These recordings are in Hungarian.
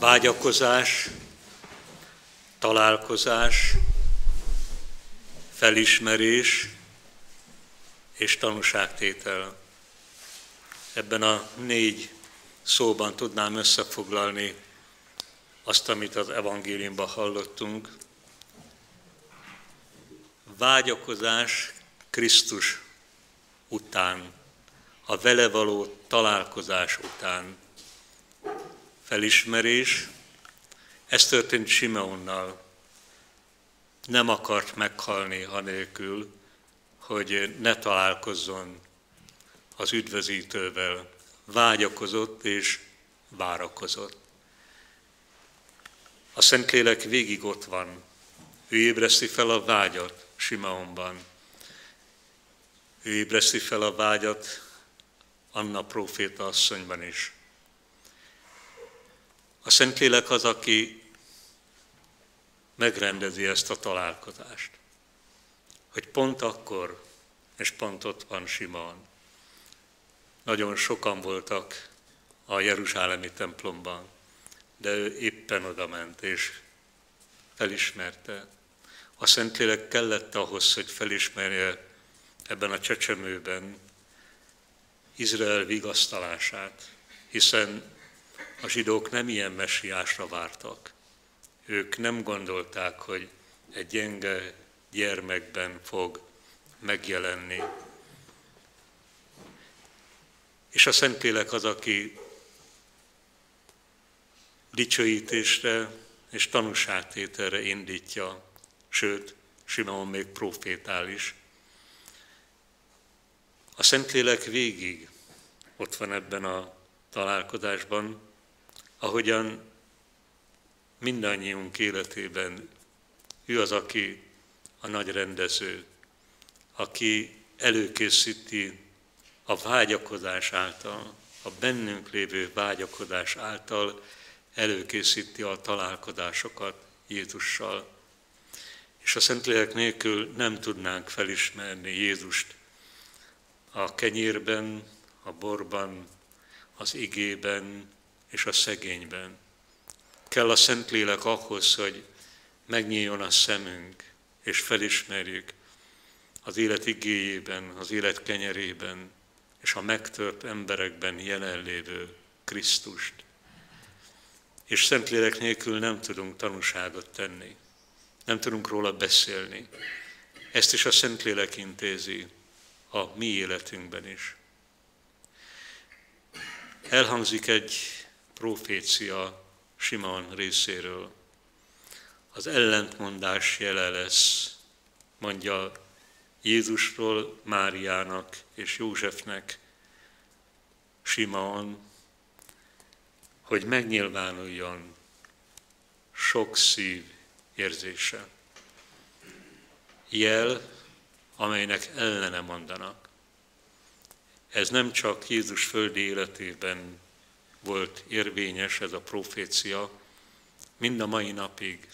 Vágyakozás, találkozás, felismerés és tanúságtétel. Ebben a négy szóban tudnám összefoglalni azt, amit az evangéliumban hallottunk. Vágyakozás Krisztus után, a vele való találkozás után. Felismerés, ez történt Simeonnal. Nem akart meghalni anélkül, hogy ne találkozzon az üdvözítővel. Vágyakozott és várakozott. A Szentlélek végig ott van. Ő ébreszti fel a vágyat Simeonban. Ő ébreszti fel a vágyat Anna próféta asszonyban is. A Szentlélek az, aki megrendezi ezt a találkozást. Hogy pont akkor, és pont ott van Simon. Nagyon sokan voltak a Jeruzsálemi templomban, de ő éppen oda ment, és felismerte. A Szentlélek kellett ahhoz, hogy felismerje ebben a csecsemőben Izrael vigasztalását, hiszen a zsidók nem ilyen messiásra vártak. Ők nem gondolták, hogy egy gyenge gyermekben fog megjelenni. És a Szentlélek az, aki dicsőítésre és tanúságtételre indítja, sőt, Simon még profétál is. A Szentlélek végig ott van ebben a találkozásban, ahogyan mindannyiunk életében ő az, aki a nagy rendező, aki előkészíti a vágyakozás által, a bennünk lévő vágyakozás által előkészíti a találkozásokat Jézussal. És a Szentlélek nélkül nem tudnánk felismerni Jézust a kenyérben, a borban, az igében és a szegényben. Kell a Szentlélek ahhoz, hogy megnyíljon a szemünk, és felismerjük az élet igéjében, az élet kenyerében, és a megtört emberekben jelenlévő Krisztust. És Szentlélek nélkül nem tudunk tanúságot tenni, nem tudunk róla beszélni. Ezt is a Szentlélek intézi a mi életünkben is. Elhangzik egy profécia Simon részéről. Az ellentmondás jele lesz, mondja Jézusról Máriának és Józsefnek Simon, hogy megnyilvánuljon sok szív érzése. Jel, amelynek ellene mondanak. Ez nem csak Jézus földi életében volt érvényes ez a profécia, mind a mai napig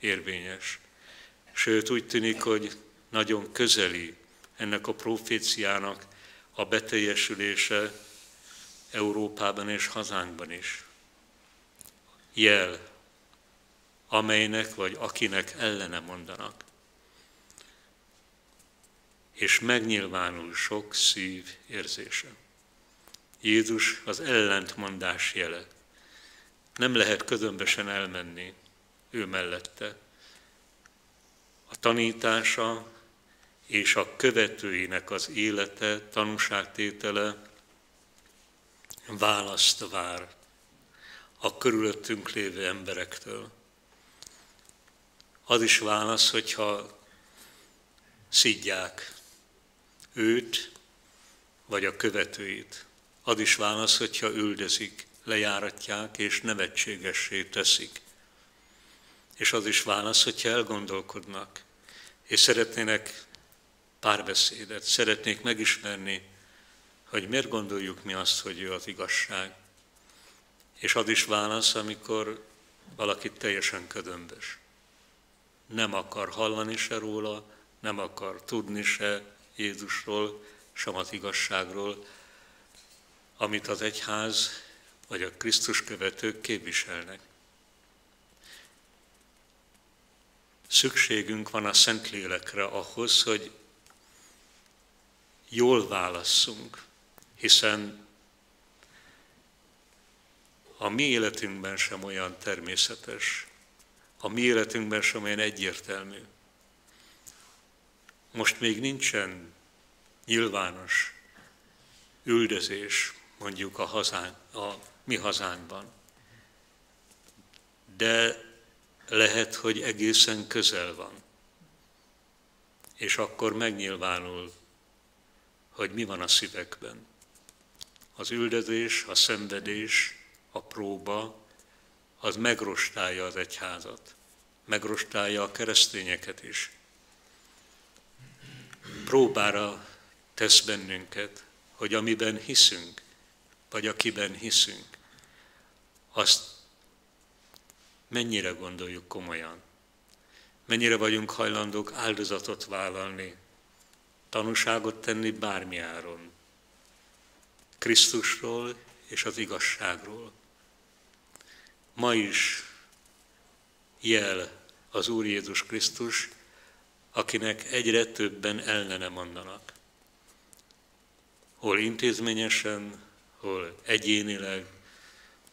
érvényes. Sőt, úgy tűnik, hogy nagyon közeli ennek a proféciának a beteljesülése Európában és hazánkban is. Jel, amelynek vagy akinek ellene mondanak. És megnyilvánul sok szív érzése. Jézus az ellentmondás jele. Nem lehet közömbösen elmenni ő mellette. A tanítása és a követőinek az élete, tanúságtétele választ vár a körülöttünk lévő emberektől. Az is válasz, hogyha szidják őt, vagy a követőit. Az is válasz, hogyha üldözik, lejáratják és nevetségessé teszik. És az is válasz, hogyha elgondolkodnak, és szeretnének párbeszédet, szeretnék megismerni, hogy miért gondoljuk mi azt, hogy ő az igazság. És az is válasz, amikor valaki teljesen ködömbös. Nem akar hallani se róla, nem akar tudni se Jézusról, sem az igazságról, amit az egyház vagy a Krisztus követők képviselnek. Szükségünk van a Szentlélekre ahhoz, hogy jól válasszunk, hiszen a mi életünkben sem olyan természetes, a mi életünkben sem olyan egyértelmű. Most még nincsen nyilvános üldözés, mondjuk a, hazán, a mi hazánkban. De lehet, hogy egészen közel van. És akkor megnyilvánul, hogy mi van a szívekben. Az üldözés, a szenvedés, a próba, az megrostálja az egyházat, megrostálja a keresztényeket is. Próbára tesz bennünket, hogy amiben hiszünk, vagy akiben hiszünk, azt mennyire gondoljuk komolyan. Mennyire vagyunk hajlandók áldozatot vállalni, tanúságot tenni bármi áron. Krisztusról és az igazságról. Ma is jel az Úr Jézus Krisztus, akinek egyre többen ellene mondanak. Hol intézményesen, hol egyénileg,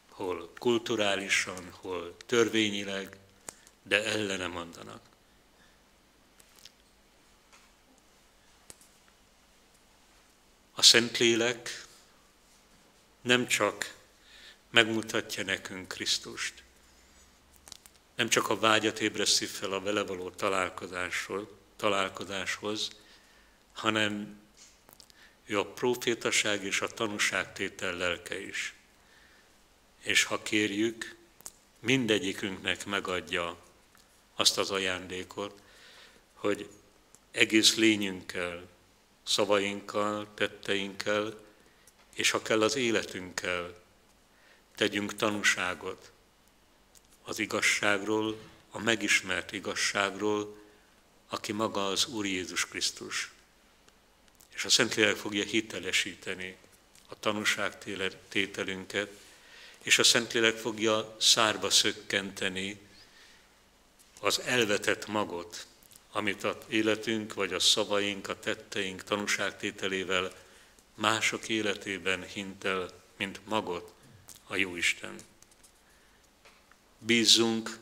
hol kulturálisan, hol törvényileg, de ellene mondanak. A Szentlélek nem csak megmutatja nekünk Krisztust, nem csak a vágyat ébreszti fel a vele való találkozáshoz, találkozáshoz hanem ő a profétaság és a tanúságtétel lelke is. És ha kérjük, mindegyikünknek megadja azt az ajándékot, hogy egész lényünkkel, szavainkkal, tetteinkkel, és ha kell az életünkkel tegyünk tanúságot az igazságról, a megismert igazságról, aki maga az Úr Jézus Krisztus. És a Szentlélek fogja hitelesíteni a tanúságtételünket, és a Szentlélek fogja szárba szökkenteni az elvetett magot, amit az életünk, vagy a szavaink, a tetteink tanúságtételével mások életében hintel, mint magot a Jóisten. Bízzunk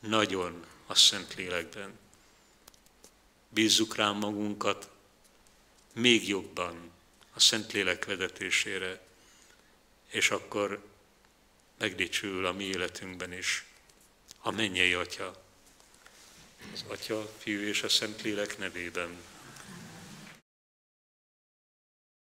nagyon a Szentlélekben. Bízzuk rá magunkat még jobban a Szentlélek vezetésére, és akkor megdicsül a mi életünkben is a mennyei Atya, az Atya, Fiú és a Szentlélek nevében.